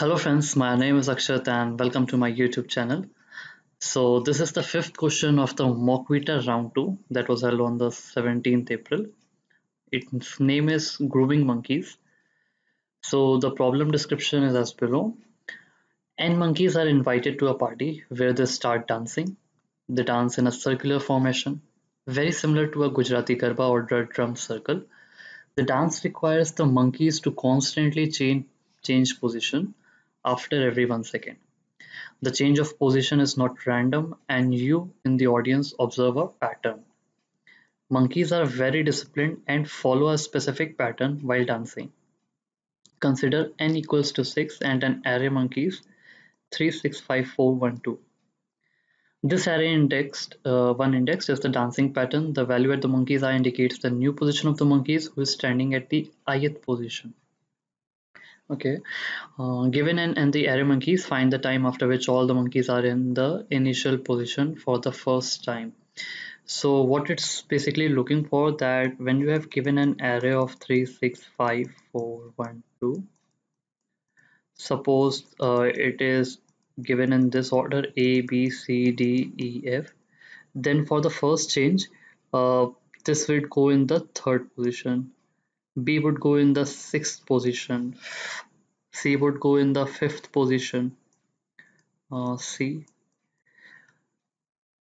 Hello friends, my name is Akshat and welcome to my YouTube channel. So this is the fifth question of the mock Mockvita round 2 that was held on the 17th April. Its name is Grooving Monkeys. So the problem description is as below. N monkeys are invited to a party where they start dancing. They dance in a circular formation, very similar to a Gujarati Garba or drum circle. The dance requires the monkeys to constantly change, change position after every one second. The change of position is not random and you in the audience observe a pattern. Monkeys are very disciplined and follow a specific pattern while dancing. Consider n equals to 6 and an array monkeys 3, 6, 5, 4, 1, 2. This array indexed, uh, one index is the dancing pattern. The value at the monkey's eye indicates the new position of the monkeys who is standing at the ith position. Okay, uh, given n and the array monkeys, find the time after which all the monkeys are in the initial position for the first time. So what it's basically looking for that when you have given an array of 3, 6, 5, 4, 1, 2, suppose uh, it is given in this order A, B, C, D, E, F, then for the first change, uh, this would go in the third position B would go in the sixth position. C would go in the fifth position. Uh, C.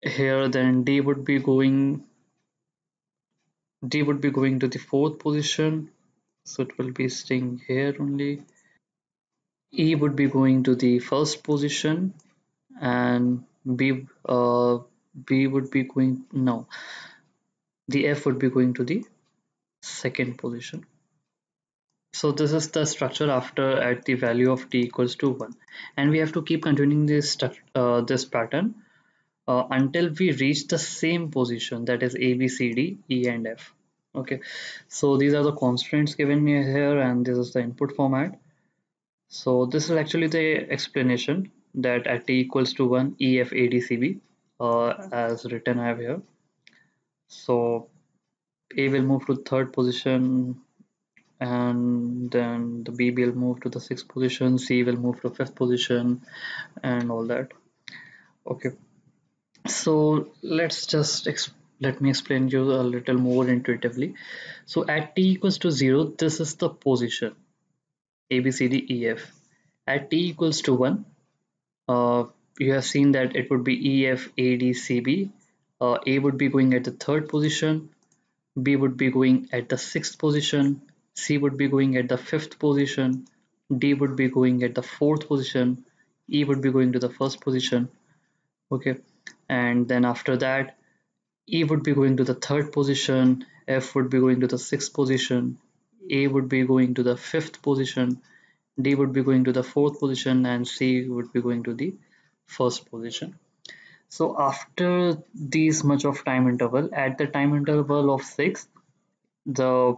Here then D would be going D would be going to the fourth position. So it will be staying here only. E would be going to the first position and B uh, B would be going no the F would be going to the second position. So this is the structure after at the value of t equals to 1 and we have to keep continuing this, uh, this pattern uh, until we reach the same position that is A, B, C, D, E and F. Okay, so these are the constraints given here and this is the input format. So this is actually the explanation that at t equals to 1 E, F, A, D, C, B uh, as written I have here. So a will move to third position and then the B will move to the sixth position, C will move to fifth position and all that. Okay, so let's just let me explain you a little more intuitively. So at t equals to 0, this is the position A, B, C, D, E, F. At t equals to 1, uh, you have seen that it would be E, F, A, D, C, B. Uh, A would be going at the third position, B would be going at the sixth position, C would be going at the fifth position, D would be going at the fourth position, E would be going to the first position, okay, and then after that, E would be going to the third position, F would be going to the sixth position, A would be going to the fifth position, D would be going to the fourth position, and C would be going to the first position so after these much of time interval at the time interval of 6 the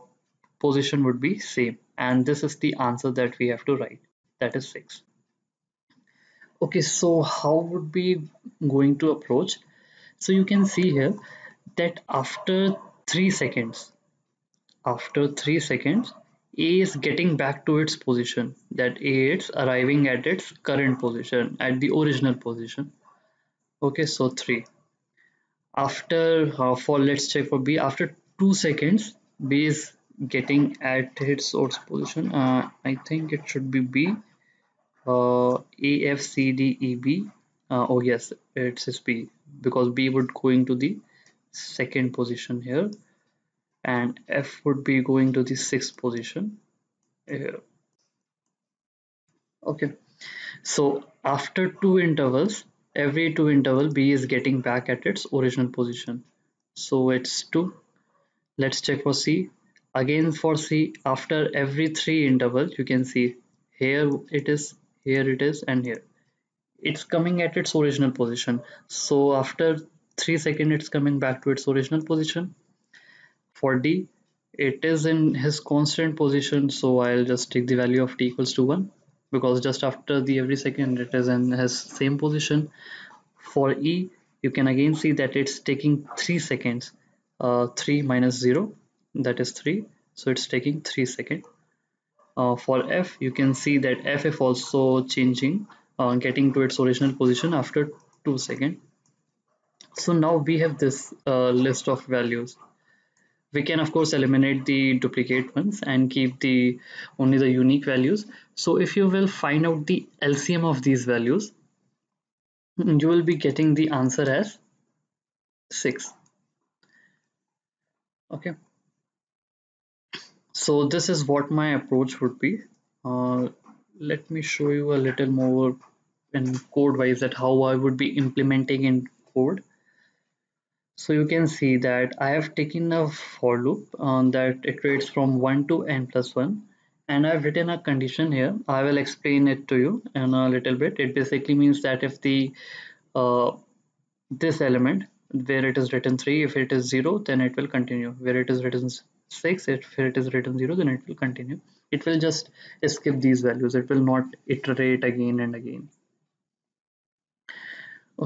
position would be same. And this is the answer that we have to write. That is 6 okay so how would we going to approach? So you can see here that after 3 seconds after 3 seconds a is getting back to its position. That a is arriving at its current position at the original position okay so 3 after uh, for let's check for b. After 2 seconds b is getting at its source position. Uh, i think it should be b. Uh, a f c d e b. Uh, oh yes it's b because b would going to the second position here and f would be going to the sixth position here. Okay so after two intervals every two interval b is getting back at its original position. So it's 2 let's check for c. Again for c after every three intervals you can see here it is here it is and here. It's coming at its original position. So after 3 seconds it's coming back to its original position. For d it is in his constant position so I'll just take the value of t equals to 1 because just after the every second it is in his same position. For E you can again see that it's taking 3 seconds uh, 3 minus 0 that is 3 so it's taking 3 seconds. Uh, for f you can see that f is also changing uh, getting to its original position after two seconds. So now we have this uh, list of values we can of course eliminate the duplicate ones and keep the only the unique values. So if you will find out the LCM of these values you will be getting the answer as 6 okay. So this is what my approach would be. Uh, let me show you a little more in code wise that how I would be implementing in code so you can see that I have taken a for loop um, that iterates from 1 to n plus 1 and I've written a condition here. I will explain it to you in a little bit. It basically means that if the uh, this element where it is written 3 if it is 0 then it will continue. Where it is written 6 if it is written 0 then it will continue. It will just skip these values. It will not iterate again and again.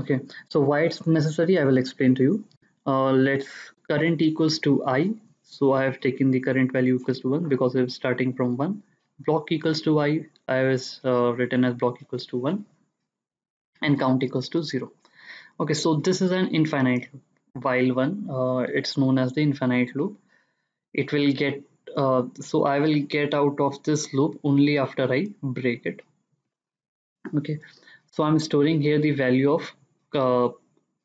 Okay. So why it's necessary i will explain to you uh, let's current equals to i. So i have taken the current value equals to 1 because it's starting from 1 block equals to i. I was uh, written as block equals to 1 and count equals to 0 okay so this is an infinite loop. While one uh, it's known as the infinite loop. It will get uh, so I will get out of this loop only after I break it. Okay so I'm storing here the value of uh,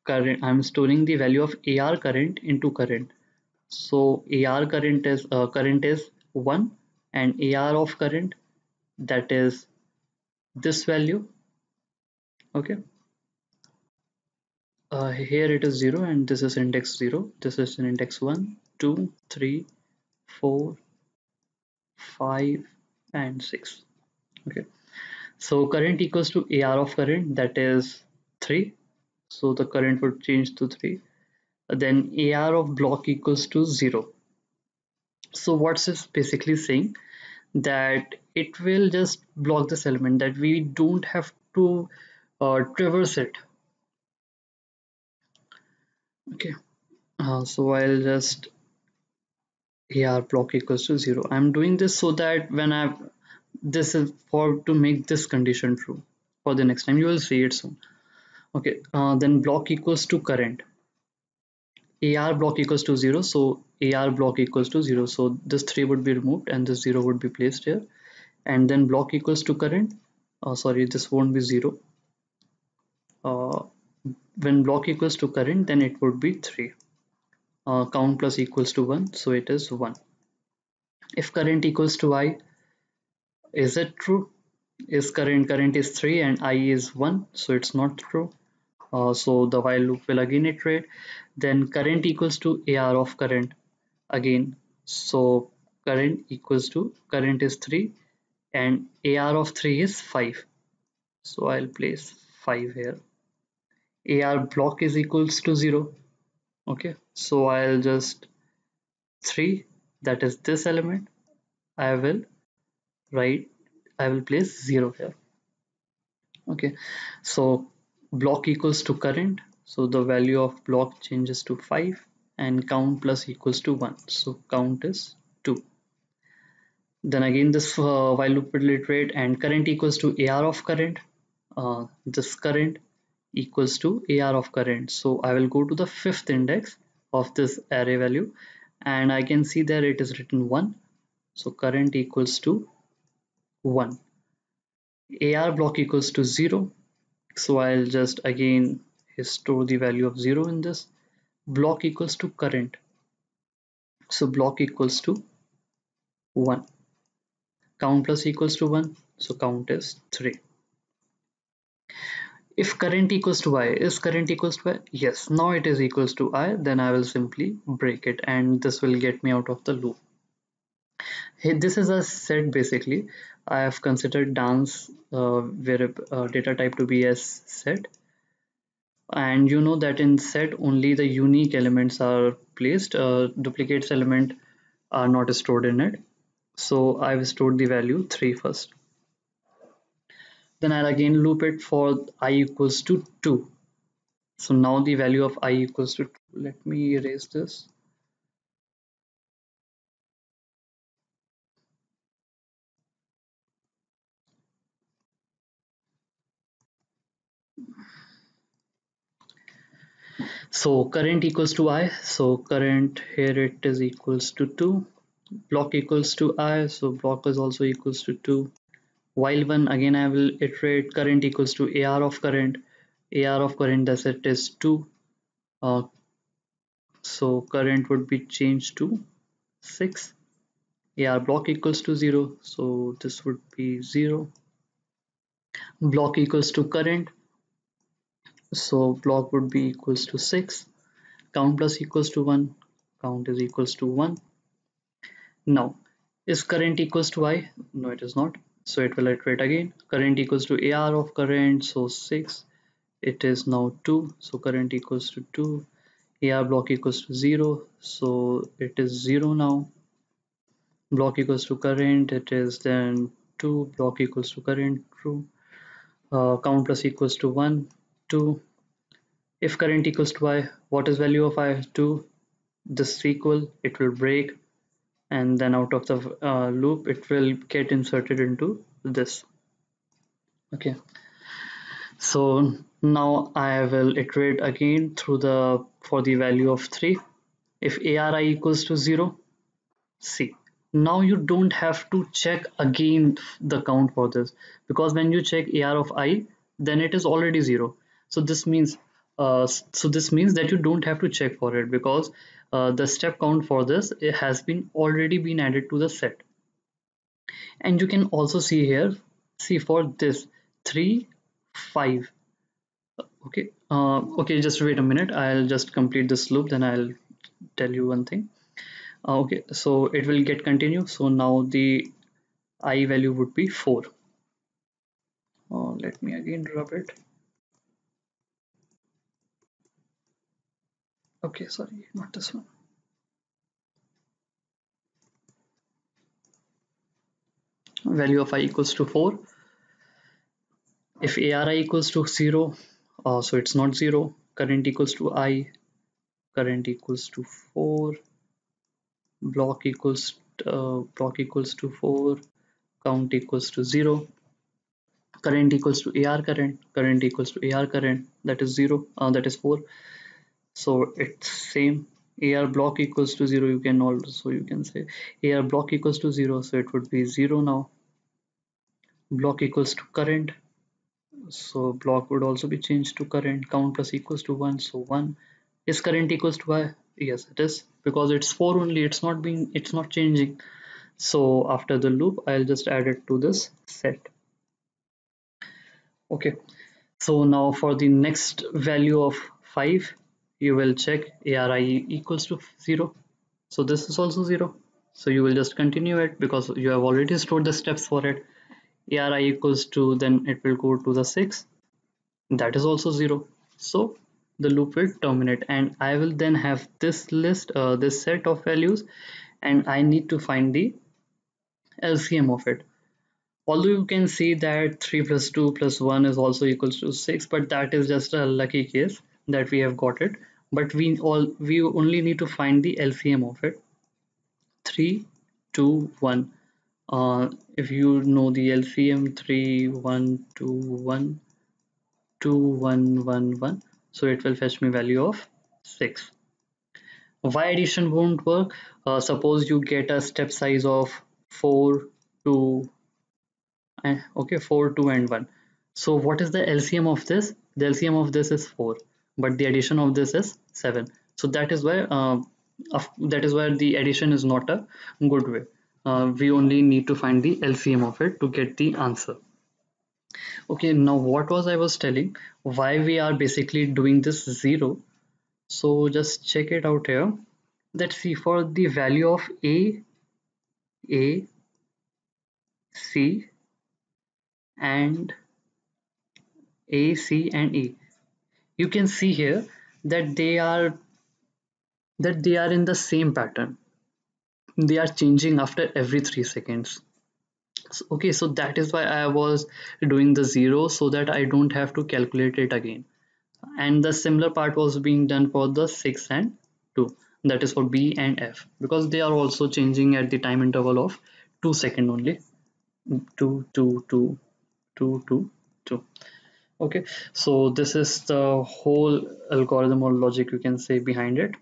current I'm storing the value of AR current into current. So AR current is uh, current is 1 and AR of current that is this value okay? Uh, here it is 0 and this is index 0 this is an index 1 2 3 4 5 and 6 okay? So current equals to AR of current that is 3 so the current would change to 3 then AR of block equals to 0 so what's this basically saying? That it will just block this element that we don't have to uh, traverse it. Okay. Uh, so I'll just AR block equals to 0 I'm doing this so that when I this is for to make this condition true for the next time you will see it soon okay uh, then block equals to current. AR block equals to 0 so AR block equals to 0 so this 3 would be removed and this 0 would be placed here. And then block equals to current uh, sorry this won't be 0 uh, when block equals to current then it would be 3 uh, count plus equals to 1 so it is 1 if current equals to i is it true? Is current current is 3 and i is 1 so it's not true uh, so the while loop will again iterate then current equals to ar of current again. So current equals to current is 3 and ar of 3 is 5 so i'll place 5 here. Ar block is equals to 0 okay so I'll just 3 that is this element. I will write I will place 0 here. Okay so block equals to current so the value of block changes to 5 and count plus equals to 1 so count is 2 then again this uh, while loop will iterate and current equals to AR of current uh, this current equals to AR of current. So I will go to the fifth index of this array value and I can see there it is written 1. So current equals to 1. AR block equals to 0. So I'll just again store the value of 0 in this. Block equals to current. So block equals to 1. Count plus equals to 1. So count is 3 if current equals to i is current equals to i yes now it is equals to i then i will simply break it and this will get me out of the loop this is a set basically. I have considered dance uh, uh, data type to be as set. And you know that in set only the unique elements are placed. Uh, duplicates element are not stored in it. So i've stored the value 3 first. Then I'll again loop it for i equals to 2 so now the value of i equals to 2 let me erase this so current equals to i. So current here it is equals to 2 block equals to i. So block is also equals to 2 while one again I will iterate current equals to AR of current. AR of current as it is 2 uh, so current would be changed to 6 AR block equals to 0 so this would be 0 block equals to current so block would be equals to 6 count plus equals to 1 count is equals to 1 now is current equals to i no it is not so it will iterate again current equals to ar of current so 6 it is now 2 so current equals to 2 ar block equals to 0 so it is 0 now block equals to current it is then 2 block equals to current true uh, count plus equals to 1 2 if current equals to i what is value of i 2 this equal it will break. And then out of the uh, loop it will get inserted into this. Okay. So now I will iterate again through the for the value of 3 if ARI equals to 0 see now you don't have to check again the count for this. Because when you check AR of I then it is already 0 so this means uh, so this means that you don't have to check for it because uh, the step count for this it has been already been added to the set. And you can also see here see for this 3 5 okay uh, okay just wait a minute. I'll just complete this loop then I'll tell you one thing. Uh, okay so it will get continue so now the i value would be 4 uh, let me again rub it okay sorry not this one. Value of i equals to 4 if ari equals to 0 uh, so it's not 0 current equals to i current equals to 4 block equals uh, block equals to 4 count equals to 0 current equals to ar current current equals to ar current that is 0 uh, that is 4 so it's same. AR block equals to 0 you can also you can say AR block equals to 0 so it would be 0 now. Block equals to current. So block would also be changed to current. Count plus equals to 1 so 1 is current equals to y? Yes it is. Because it's 4 only it's not being it's not changing. So after the loop I'll just add it to this set. Okay. So now for the next value of 5 you will check ARI equals to 0 so this is also 0 so you will just continue it because you have already stored the steps for it. ARI equals to then it will go to the 6 that is also 0 so the loop will terminate and I will then have this list uh, this set of values and I need to find the LCM of it. Although you can see that 3 plus 2 plus 1 is also equals to 6 but that is just a lucky case that we have got it but we all we only need to find the LCM of it. 3 2 1 uh, if you know the LCM 3 1 2 1 2 1 1 1 so it will fetch me value of 6 why addition won't work. Uh, suppose you get a step size of 4 2 eh, okay 4 2 and 1 so what is the LCM of this? The LCM of this is 4 but the addition of this is 7 so that is why uh, that is where the addition is not a good way. Uh, we only need to find the LCM of it to get the answer. Okay now what was I was telling? Why we are basically doing this zero? So just check it out here. Let's see for the value of a a c and a c and e you can see here that they are that they are in the same pattern. They are changing after every three seconds. So, okay so that is why I was doing the zero so that I don't have to calculate it again. And the similar part was being done for the 6 and 2 that is for B and F because they are also changing at the time interval of 2 second only. 2 2 2 2 2 2 okay. So this is the whole algorithm or logic you can say behind it.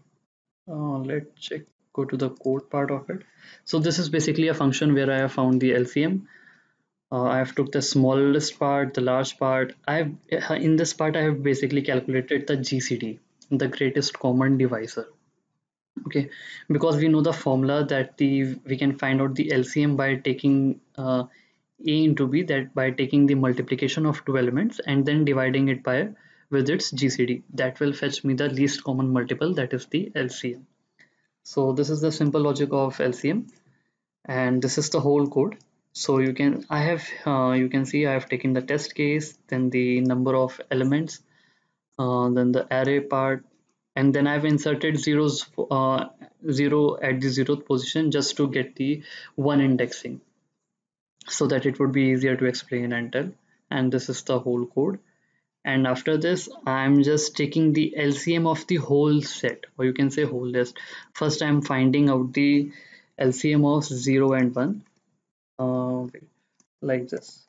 Uh, let's check go to the code part of it. So this is basically a function where I have found the LCM uh, I have took the smallest part the large part. I've in this part I have basically calculated the GCD the greatest common divisor. Okay. Because we know the formula that the we can find out the LCM by taking uh, a into b that by taking the multiplication of two elements and then dividing it by with its GCD that will fetch me the least common multiple that is the LCM so this is the simple logic of LCM and this is the whole code. So you can I have uh, you can see I have taken the test case then the number of elements uh, then the array part and then I've inserted zeros uh, zero at the zeroth position just to get the one indexing so that it would be easier to explain and tell. And this is the whole code. And after this I'm just taking the LCM of the whole set or you can say whole list. First I'm finding out the LCM of 0 and 1 uh, like this.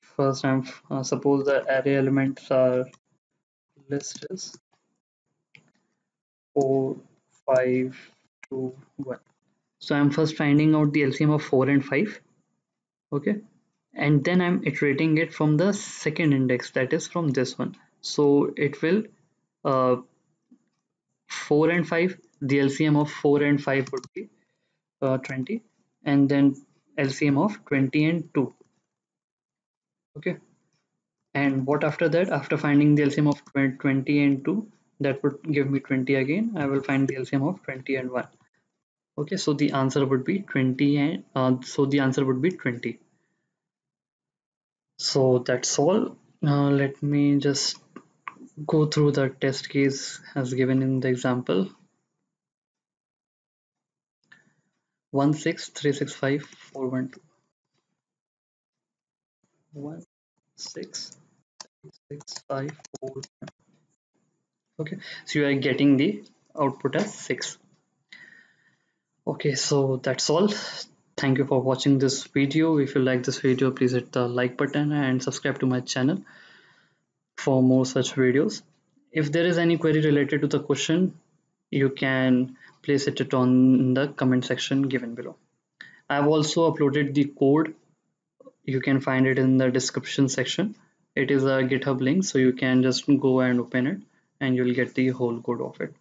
First I'm uh, suppose the array elements are list is 4 5 2 1 so I'm first finding out the LCM of 4 and 5 okay. And then I'm iterating it from the second index that is from this one. So it will uh, 4 and 5 the LCM of 4 and 5 would be uh, 20 and then LCM of 20 and 2 okay. And what after that? After finding the LCM of 20 and 2 that would give me 20 again. I will find the LCM of 20 and 1 okay so the answer would be 20 and uh, so the answer would be 20 so that's all. Now let me just go through the test case as given in the example. 16365 okay so you are getting the output as 6 okay so that's all. Thank you for watching this video. If you like this video please hit the like button and subscribe to my channel for more such videos. If there is any query related to the question you can place it on the comment section given below. I've also uploaded the code. You can find it in the description section. It is a github link so you can just go and open it and you'll get the whole code of it